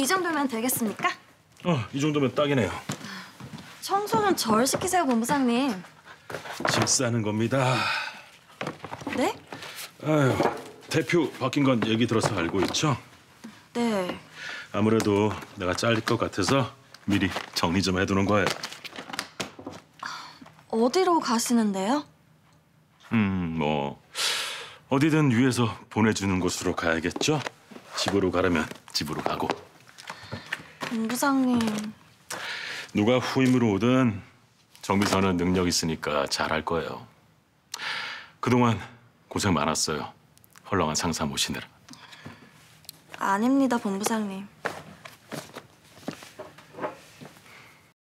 이 정도면 되겠습니까? 어, 이 정도면 딱이네요. 청소는 절 시키세요, 본부장님. 짐 싸는 겁니다. 네? 아유, 대표 바뀐 건 얘기 들어서 알고 있죠? 네. 아무래도 내가 잘릴 것 같아서 미리 정리 좀 해두는 거예요. 어디로 가시는데요? 음, 뭐 어디든 위에서 보내주는 곳으로 가야겠죠? 집으로 가려면 집으로 가고 본부장님. 누가 후임으로 오든 정 비서는 능력 있으니까 잘할 거예요. 그동안 고생 많았어요. 헐렁한 상사 모시느라. 아닙니다, 본부장님.